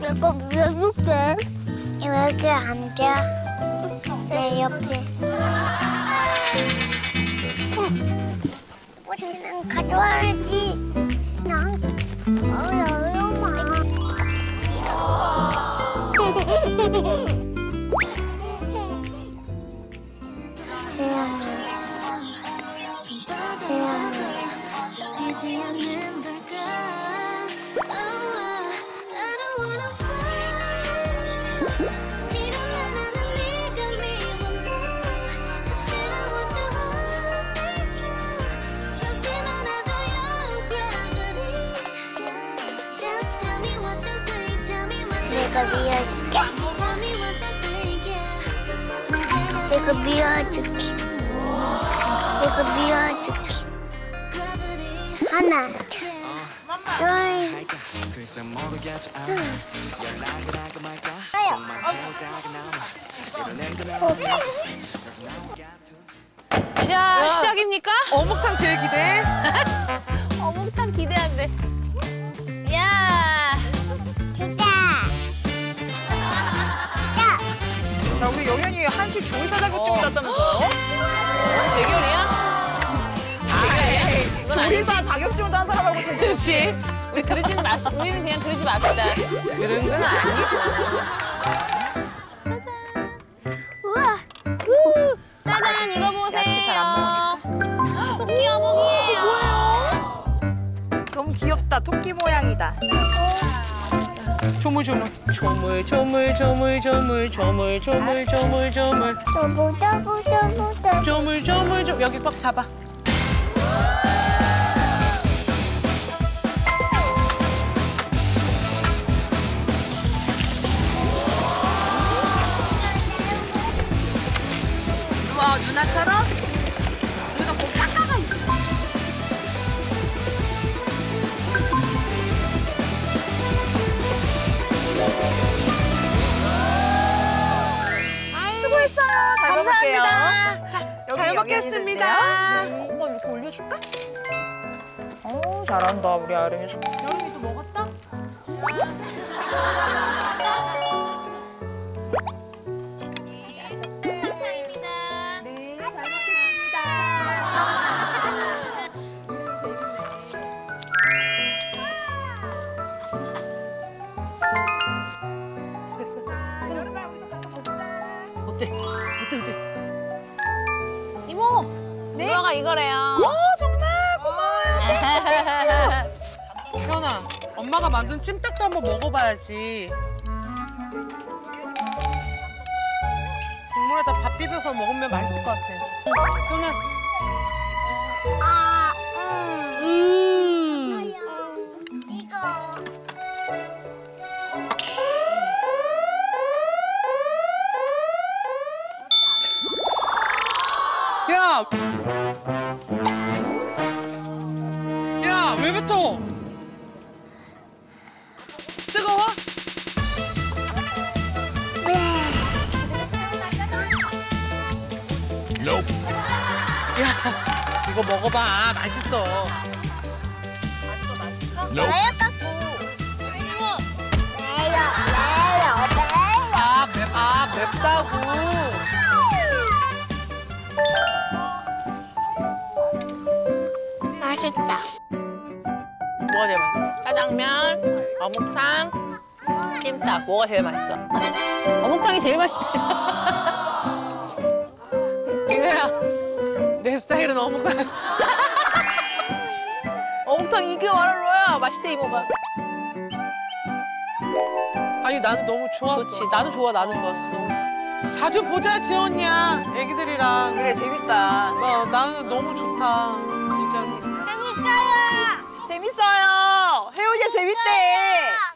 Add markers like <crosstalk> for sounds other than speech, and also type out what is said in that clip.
내가 밀어줄게. 여기 앉아. 내 옆에. 꽃이는 가져와야지. 난 어려워. 잡히지 않는 걸까 Oh, I don't wanna fight 일어나는 네가 미워 너 사실 I want you hold me 놓지 말아줘 your gravity Just tell me what you think Tell me what you 내가 밀어줄게. Tell me what you think yeah 내가 밀어줄게. 내가 밀어줄게. 하나, 둘, 자, 시작입니까? 어묵탕 제일 기대. <laughs> 어묵탕 기대한대. 야, 진짜. <laughs> 자, 우리 영현이 한식 조리사 자격증 땄다면서요? 아니지. 조리사 자격증 딴 사람하고. 그렇지. 우리 그러지는 맙시다. 우리는 그냥 그러지 맙시다. 그런 건 아니고. 우와. 짜잔, 이거 보세요. 야채 잘안 토끼 어묵이에요. 너무 귀엽다. 토끼 모양이다. 조물조물. 조물, 조물, 조물, 조물, 조물, 조물, 조물, 조물. 더부 더부. 조물, 조물, 조물. 여기 꽉 잡아. 수고했어요. 잘 감사합니다. 자, 잘 먹겠습니다. 엄마 이렇게 올려줄까? 어, 잘한다. 우리 아름이. 여름이도 먹었다? 어때? 어때, 어때? 이모! 네? 누나가 이거래요. 와, 정말 고마워요. 현아, 엄마가 만든 찜닭도 한번 먹어봐야지. 국물에다 밥 비벼서 먹으면 맛있을 것 같아. 현아, 아, 음. 음. 야! 야, 왜 뱉어? 뜨거워? 야, 이거 먹어봐. 맛있어. 내려, 내려, 내려. 아, 맵, 아, 맵다고. 맛있다. 뭐가 제일 맛있어? 짜장면, 어묵탕, 찜닭. 뭐가 제일 맛있어? 어묵탕이 제일 맛있대. 민혜야, 내 스타일은 어묵탕. <laughs> 어묵탕 이게 말하러야 맛있대 이모가. 아니, 나는 너무 좋았어. 그렇지. 나도 좋아, 나도 좋았어. 자주 보자, 지원이야. 애기들이랑. 그래, 재밌다. 나, 나는 너무 좋다. 진짜로. 재밌어요. 혜원이 재밌대.